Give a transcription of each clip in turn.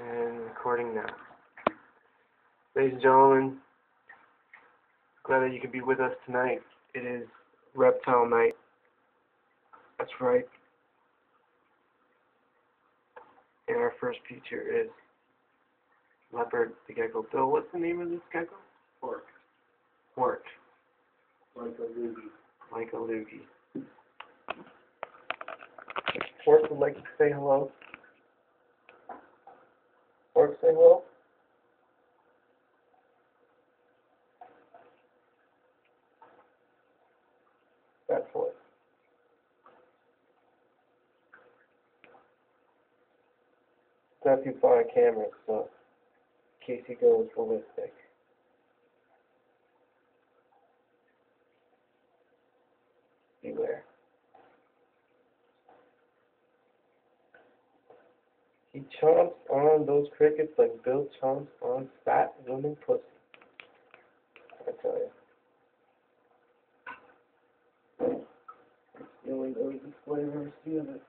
And recording now. Ladies and gentlemen, glad that you could be with us tonight. It is reptile night. That's right. And our first feature is leopard the gecko. Bill, what's the name of this gecko? Hork. Hork, Like a loogie. like a loogie. Hork would like to say hello. Say hello. That's what. Not too far on camera, so in case he goes ballistic. Beware. He chomps on those crickets like Bill chomps on fat woman pussy. I tell you. Only those display I've ever seen of it.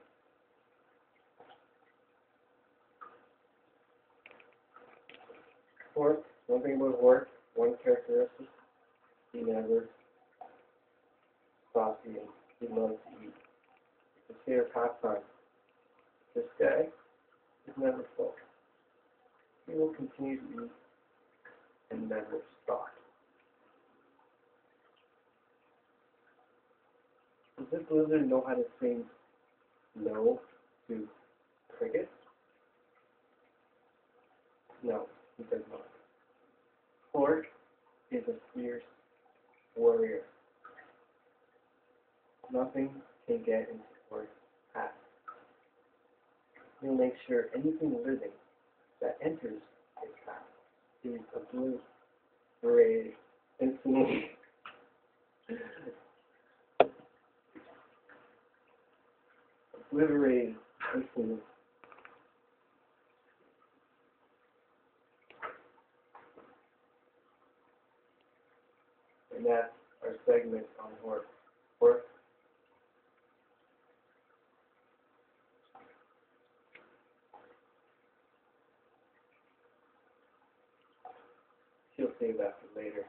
Horse, one thing about horse, one characteristic, he never stops eating. He loves to eat. It's a favorite pastime. This guy is never full. He will continue to eat and never stop. Does this lizard know how to say no to crickets? No, he does not. Hork is a fierce warrior. Nothing can get into path. He'll make sure anything living that enters his path is obliterated instantly. obliterated instantly. And that's our segment on horse. Save that for later.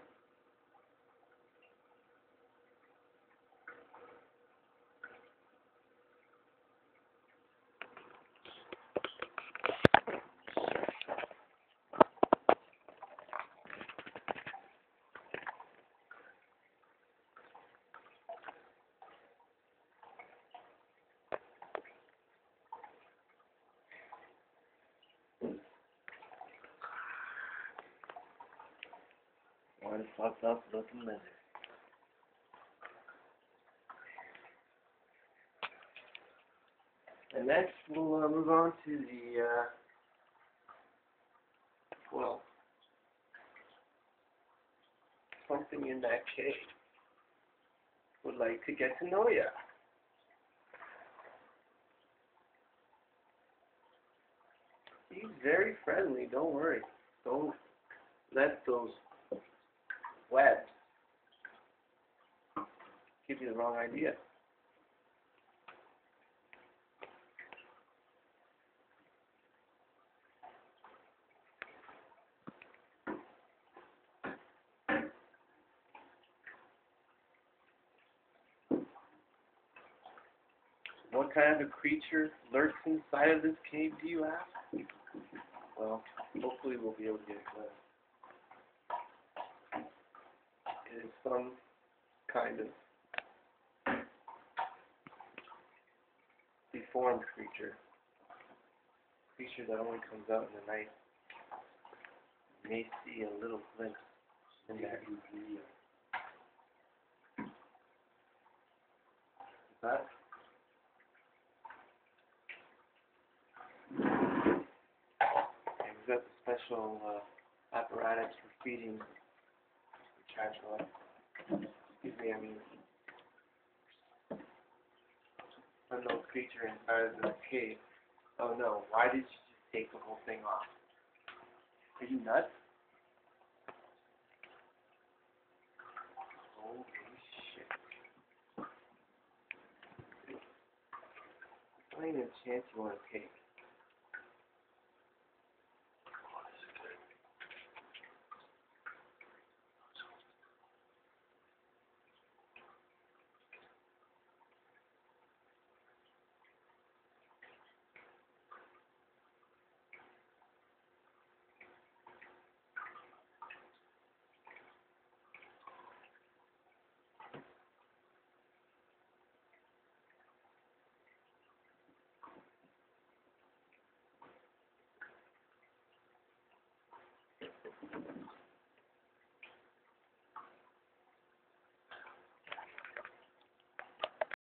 Fucked up looking lizard. And next, we'll move on to the, uh, well, something in that cave would like to get to know ya. He's very friendly, don't worry. Don't let those webs give you the wrong idea. What kind of a creature lurks inside of this cave, do you ask? Well, hopefully we'll be able to get a glimpse. It is some kind of deformed creature. Creature that only comes out in the night. You may see a little glimpse in. That And we've got the special uh, apparatus for feeding the tarantula. Unknown creature inside of the cave. Oh no, why did you just take the whole thing off? Are you nuts? Holy shit. Not even a chance you want to take.